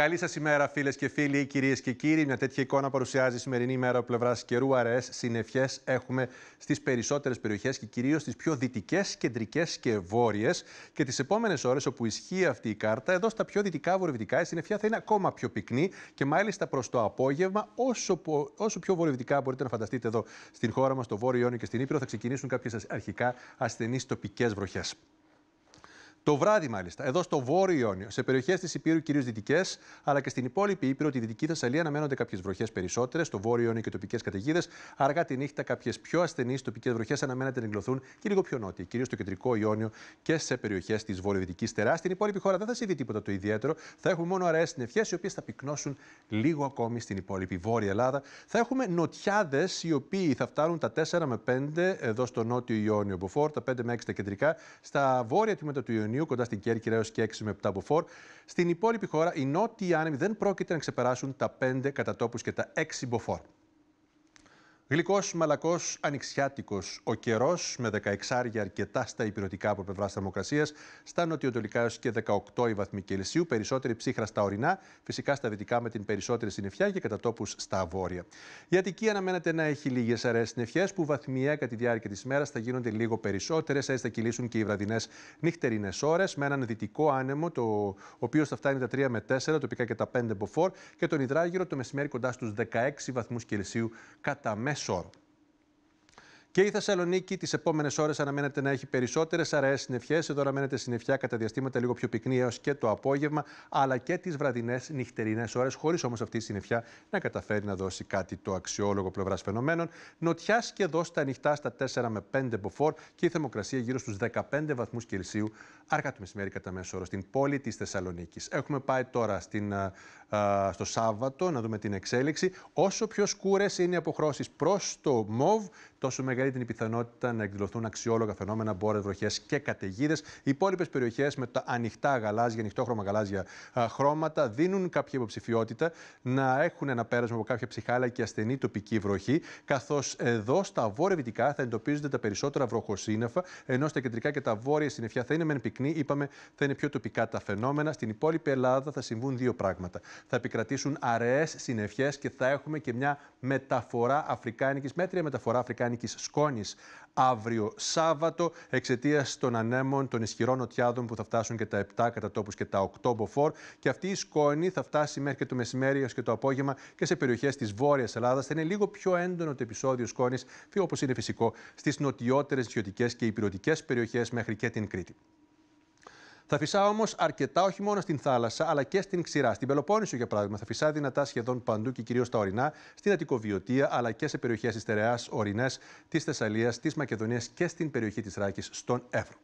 Καλή σας ημέρα, φίλες και φίλοι, κυρίες και κύριοι. Μια τέτοια εικόνα παρουσιάζει η σημερινή ημέρα από πλευράς καιρού. Αραιέ συννεφιές έχουμε στις περισσότερες περιοχές και κυρίως στις πιο δυτικές, κεντρικές και βόρειες. Και τις επόμενες ώρες, όπου ισχύει αυτή η κάρτα, εδώ στα πιο δυτικά βορειοδυτικά η συννεφιά θα είναι ακόμα πιο πυκνή και μάλιστα προς το απόγευμα, όσο, όσο πιο βορειοδυτικά μπορείτε να φανταστείτε εδώ στην χώρα μας, στο Βόρειο Ιόνιο και στην Ήπειρο, θα ξεκινήσουν κάποιες αρχικά ασθενείς τοπικές βροχές. Το βράδυ, μάλιστα, εδώ στο Βόρειο Ιόνιο, σε περιοχές της Υπήρου, κυρίως δυτικές, αλλά και στην υπόλοιπη Ήπειρο, τη Δυτική Θεσσαλία, αναμένονται κάποιες βροχές περισσότερες, στο Βόρειο Ιόνιο και τοπικές καταιγίδες. Αργά τη νύχτα, κάποιες πιο ασθενείς τοπικές βροχές αναμένεται να εγκλωθούν και λίγο πιο νότια, κυρίως στο κεντρικό Ιόνιο και σε περιοχές της βορειοδυτικής στερά. Στην υπόλοιπη χώρα δεν θα συμβεί τίποτα το ιδιαίτερο. Θα έχουμε μόνο αραιές συννεφιές, οι οποίες θα πυκνώσουν λίγο ακόμη στην υπόλοιπη Βόρεια Ελλάδα. Θα έχουμε νοτιάδες, οι οποίοι θα φτάνουν τα 4 με 5 εδώ στο νότιο Ιόνιο Μποφόρ, τα 5 με 6 τα κεντρικά, στα βόρεια τμήματα του Ιόνιου Ιουνίου, κοντά στην Κέρκυρα έως και 6 με 7 μποφόρ. Στην υπόλοιπη χώρα, οι νότιοι άνεμοι δεν πρόκειται να ξεπεράσουν τα 5 κατατόπους και τα 6 μποφόρ. Γλυκός, μαλακός, ανοιξιάτικος ο καιρός, με 16 αρκετά στα υπηρετικά από πλευράς θερμοκρασίας, στα νοτιοανατολικά έως και 18 η βαθμοί Κελσίου, περισσότερη ψύχρα στα ορεινά, φυσικά στα δυτικά με την περισσότερη συννεφιά και κατά τόπους στα βόρεια. Η Αττική αναμένεται να έχει λίγες αραιές συννεφιές που βαθμιαία κατά τη διάρκεια της ημέρα θα γίνονται λίγο περισσότερες, έτσι θα κυλήσουν και οι βραδινές νυχτερινέ ώρες, με έναν δυτικό άνεμο, το ο οποίο θα φτάνει τα 3 με 4, τοπικά και τα 5 μποφόρ, και τον υδράγυρο το μεσημέρι κοντά στους 16 βαθμούς Κελσίου κατά μέσο μέσο Και η Θεσσαλονίκη τις επόμενες ώρες αναμένεται να έχει περισσότερες αραιέ συννεφιές. Εδώ αναμένεται συννεφιά κατά διαστήματα λίγο πιο πυκνή έως και το απόγευμα, αλλά και τις βραδινές νυχτερινές ώρες, χωρίς όμως αυτή η συννεφιά να καταφέρει να δώσει κάτι το αξιόλογο πλευράς φαινομένων. Νοτιά και εδώ στα ανοιχτά στα 4 με 5 μποφόρ και η θερμοκρασία γύρω στους 15 βαθμούς Κελσίου αργά το μεσημέρι κατά μέσο όρο στην πόλη της Θεσσαλονίκης. Έχουμε πάει τώρα στην, α, στο Σάββατο να δούμε την εξέλιξη. Όσο πιο σκούρες είναι οι αποχρώσεις προς το ΜΟΒ, τόσο μεγαλύτερη η πιθανότητα να εκδηλωθούν αξιόλογα φαινόμενα, μπόρες, βροχές και καταιγίδες. Οι υπόλοιπες περιοχές με τα ανοιχτά γαλάζια, ανοιχτόχρωμα γαλάζια α, χρώματα δίνουν κάποια υποψηφιότητα να έχουν ένα πέρασμα από κάποια ψυχάλα και ασθενή τοπική βροχή. Καθώς εδώ στα βόρεια θα εντοπίζονται τα περισσότερα βροχοσύννεφα, ενώ στα κεντρικά και τα βόρεια συννεφιά θα είναι μεν πυκνή, είπαμε θα είναι πιο τοπικά τα φαινόμενα. Στην υπόλοιπη Ελλάδα θα συμβούν δύο πράγματα. Θα επικρατήσουν αραιές συννεφιές και θα έχουμε και μια μεταφορά αφρικάνικης, μέτρια μεταφορά αφρικάνικης σκόνης αύριο Σάββατο εξαιτίας των ανέμων των ισχυρών νοτιάδων που θα φτάσουν και τα 7 κατά τόπους και τα 8 μποφόρ. Και αυτή η σκόνη θα φτάσει μέχρι και το μεσημέρι και το απόγευμα και σε περιοχές της Βόρειας Ελλάδας. Θα είναι λίγο πιο έντονο το επεισόδιο σκόνης, όπως είναι φυσικό, στις νοτιότερες νησιωτικέ και υπηρετικές περιοχές μέχρι και την Κρήτη. Θα φυσά όμως αρκετά όχι μόνο στην θάλασσα αλλά και στην ξηρά. Στην Πελοπόννησο, για παράδειγμα, θα φυσά δυνατά σχεδόν παντού και κυρίως στα ορεινά, στην Αττικοβιωτία αλλά και σε περιοχές της Τερεάς, ορεινές, της Θεσσαλίας, της Μακεδονίας και στην περιοχή της Ράκης, στον Εύρο.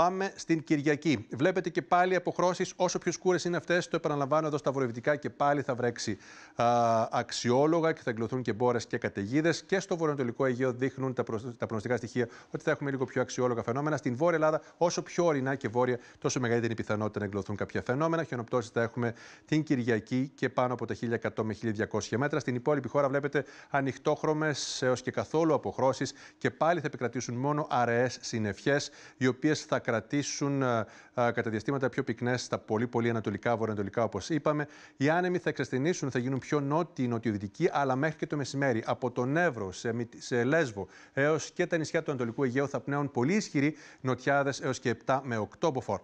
Πάμε στην Κυριακή. Βλέπετε και πάλι αποχρώσεις, όσο πιο σκούρες είναι αυτές, το επαναλαμβάνω εδώ στα βορειοδυτικά και πάλι θα βρέξει α, αξιόλογα και θα εγκλωθούν και μπόρες και καταιγίδες. Και στο βορειοανατολικό Αιγαίο δείχνουν τα, προσ... τα προνοστικά στοιχεία ότι θα έχουμε λίγο πιο αξιόλογα φαινόμενα. Στην Βόρεια Ελλάδα, όσο πιο ορεινά και βόρεια, τόσο μεγαλύτερη η πιθανότητα να εγκλωθούν κάποια φαινόμενα. Χιονοπτώσεις θα έχουμε την Κυριακή και πάνω από τα 1100 με 1200 μέτρα. Στην υπόλοιπη χώρα βλέπετε ανοιχτόχρωμες έως και καθόλου αποχρώσεις και πάλι θα επικρατήσουν μόνο αραιές συννεφιές, οι οποίες θα κρατήσουν α, κατά διαστήματα πιο πυκνές στα πολύ πολύ ανατολικά, βορειοανατολικά όπως είπαμε. Οι άνεμοι θα εξασθενήσουν, θα γίνουν πιο νότιοι, νοτιοδυτικοί, αλλά μέχρι και το μεσημέρι. Από τον Εύρο σε, σε Λέσβο έως και τα νησιά του Ανατολικού Αιγαίου θα πνέουν πολύ ισχυροί νοτιάδες έως και 7 με 8 μποφόρ.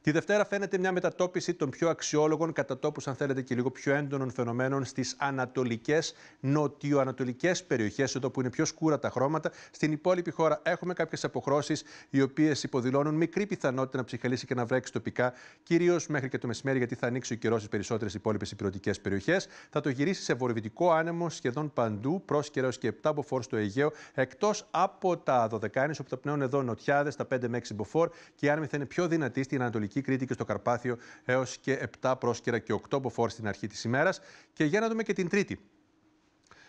Τη Δευτέρα φαίνεται μια μετατόπιση των πιο αξιόλογων κατά τόπους, αν θέλετε, και λίγο πιο έντονων φαινομένων στις ανατολικές, νοτιοανατολικές περιοχές, εδώ που είναι πιο σκούρα τα χρώματα. Στην υπόλοιπη χώρα έχουμε κάποιες αποχρώσεις, οι οποίες υποδηλώνουν μικρή πιθανότητα να ψυχαλίσει και να βρέξει τοπικά, κυρίως μέχρι και το μεσημέρι, γιατί θα ανοίξει ο καιρός στις περισσότερες υπόλοιπες υπηρετικές περιοχές. Θα το γυρίσει σε βορειοδυτικό άνεμο σχεδόν παντού, πρόσκαιρα και 7 μποφόρ στο Αιγαίο, εκτός από τα Δωδεκάνη, όπου θα πνέουν εδώ νοτιάδες, τα 5 με 6 μποφόρ και οι άνεμοι θα είναι πιο δυνατοί στην Ανατολική Κρήτη και στο Καρπάθιο έως και 7 πρόσκαιρα και 8 μποφόρ στην αρχή της ημέρας. Και για να δούμε και την Τρίτη.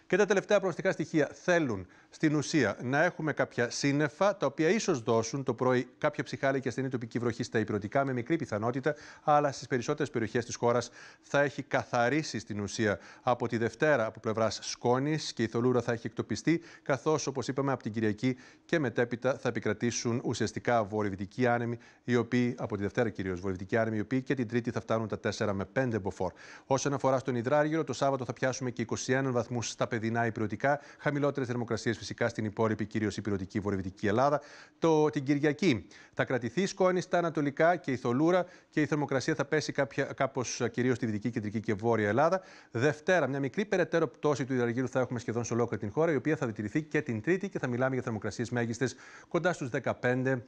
Και τα τελευταία προνοστικά στοιχεία θέλουν στην ουσία να έχουμε κάποια σύννεφα, τα οποία ίσως δώσουν το πρωί κάποια ψυχάλη και ασθενή τοπική βροχή στα υπηρετικά με μικρή πιθανότητα, αλλά στις περισσότερες περιοχές της χώρας θα έχει καθαρίσει στην ουσία από τη Δευτέρα από πλευράς Σκόνης και η Θολούρα θα έχει εκτοπιστεί, καθώς όπως είπαμε από την Κυριακή και μετέπειτα θα επικρατήσουν ουσιαστικά βορειοδυτικοί άνεμοι, οι οποίοι από τη Δευτέρα κυρίως βορειοδυτικοί άνεμοι, οι οποίοι και την Τρίτη θα φτάνουν τα 4 με 5 μποφόρ. Όσον αφορά στον Ιδράργυρο, το Σάββατο θα πιάσουμε και 21 βαθμούς στα παιδινά υπηρετικά, χαμηλότερες θερμοκρασίες φυσικά στην υπόλοιπη κυρίως υπηρετική βορειοδυτική Ελλάδα. Το, την Κυριακή θα κρατηθεί σκόνη στα ανατολικά και η Θολούρα και η θερμοκρασία θα πέσει κάπως κυρίως στη δυτική, κεντρική και βόρεια Ελλάδα. Δευτέρα, μια μικρή περαιτέρω πτώση του Ιδραργύρου θα έχουμε σχεδόν σε ολόκληρη την χώρα, η οποία θα διατηρηθεί και την Τρίτη και θα μιλάμε για θερμοκρασίες μέγιστες κοντά στους 15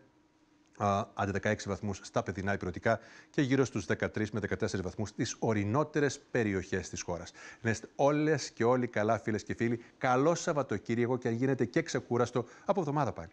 άντε 16 βαθμούς στα παιδινά υπηρετικά και γύρω στους 13 με 14 βαθμούς στις ορεινότερες περιοχές της χώρας. Να είστε όλες και όλοι καλά φίλες και φίλοι. Καλό Σαββατοκύριακο και αν γίνεται και ξεκούραστο από εβδομάδα πάλι.